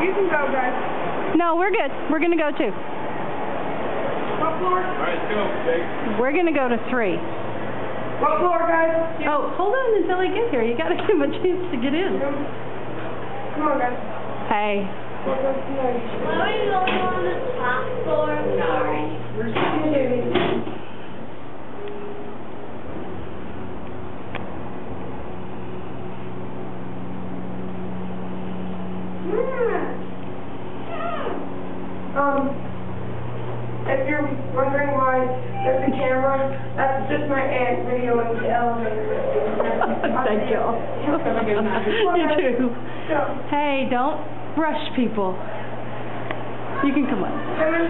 You can go, guys. No, we're good. We're gonna go two. What floor? All right, let's go, Jake. We're gonna go to three. What floor, guys? Oh, hold on until I get here. You gotta give him a chance to get in. Come on, guys. Hey. We'll. Why are you going on the top floor? Sorry. Um, if you're wondering why there's a camera, that's just my aunt videoing the elevator. Thank you. You too. So, Hey, don't rush people. You can come on. come in.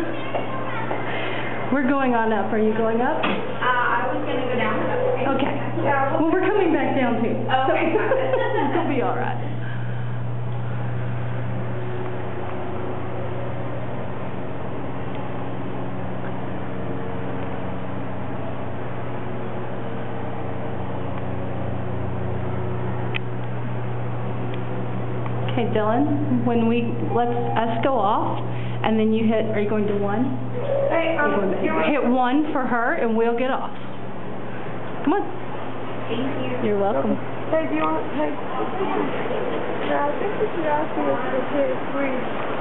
We're going on up. Are you going up? Uh, I was gonna go down, okay. Okay. Yeah, Well, we're coming back down too. Okay, got it. It'll be all right. Okay, Dylan, when we, let's us go off, and then you hit, are you going to one? hey, um, going to Hit one for her, and we'll get off. Come on. Thank you. You're welcome. Hey, do you want, hey, yeah, I think we should ask you if it's here, please.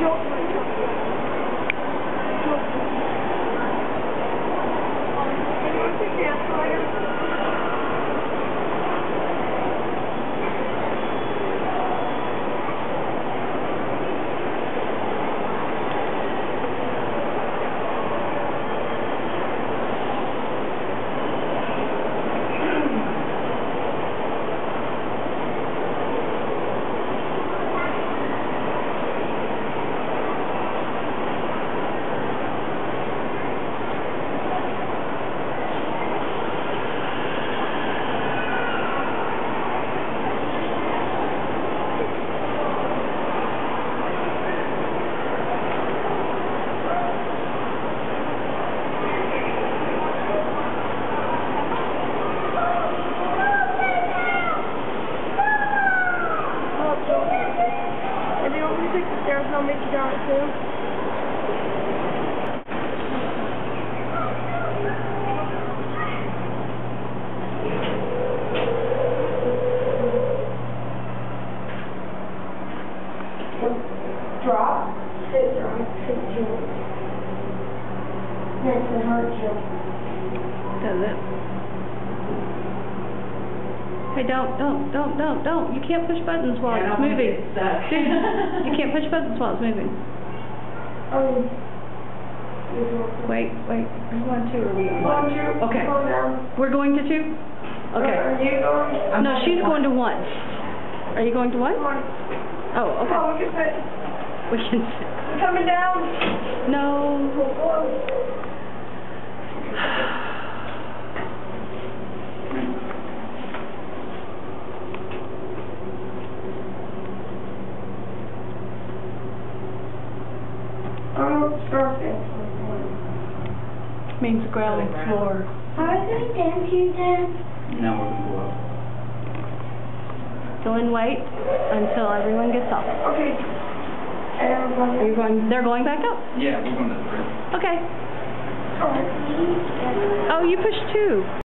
よっしゃ! You down it too. Drop. Sit down. Sit down. Makes it you. Does it? Hey, don't, don't, don't, don't, don't. You can't push buttons while it's moving. Dude, you can't push buttons while it's moving. Um. Wait, wait. Are you on two or are we on One, one? two, Okay. down. We're going to two? Are Okay. you going? No, she's going to one. Are you going to one? Come on. Oh, Come on, okay. we can fit. We can sit. You coming down? No. I'm starting. Means ground floor. Are we going down here then? Now we're gonna go up. Dylan, wait until everyone gets off. Okay. And Are you going, they're going back up? Yeah, we're going to the bridge. Okay. Oh, you pushed two.